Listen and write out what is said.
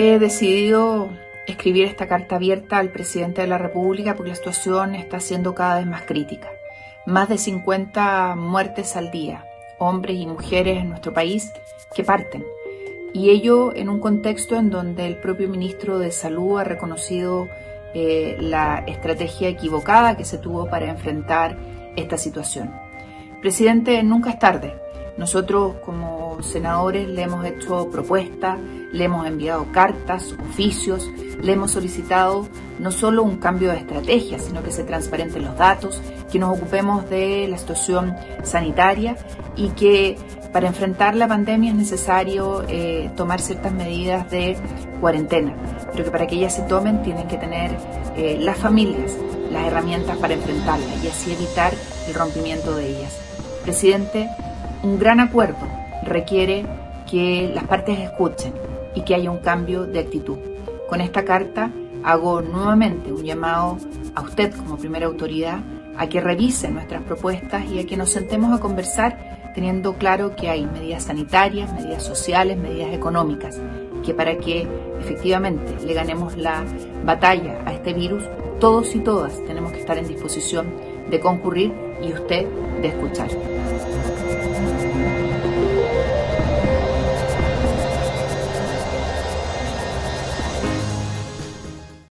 He decidido escribir esta carta abierta al presidente de la República porque la situación está siendo cada vez más crítica. Más de 50 muertes al día, hombres y mujeres en nuestro país que parten. Y ello en un contexto en donde el propio ministro de Salud ha reconocido eh, la estrategia equivocada que se tuvo para enfrentar esta situación. Presidente, nunca es tarde. Nosotros como senadores le hemos hecho propuestas, le hemos enviado cartas, oficios, le hemos solicitado no solo un cambio de estrategia, sino que se transparenten los datos, que nos ocupemos de la situación sanitaria y que para enfrentar la pandemia es necesario eh, tomar ciertas medidas de cuarentena, pero que para que ellas se tomen tienen que tener eh, las familias las herramientas para enfrentarla y así evitar el rompimiento de ellas. Presidente, un gran acuerdo requiere que las partes escuchen y que haya un cambio de actitud. Con esta carta hago nuevamente un llamado a usted como primera autoridad a que revise nuestras propuestas y a que nos sentemos a conversar teniendo claro que hay medidas sanitarias, medidas sociales, medidas económicas, que para que efectivamente le ganemos la batalla a este virus, todos y todas tenemos que estar en disposición de concurrir y usted de escuchar.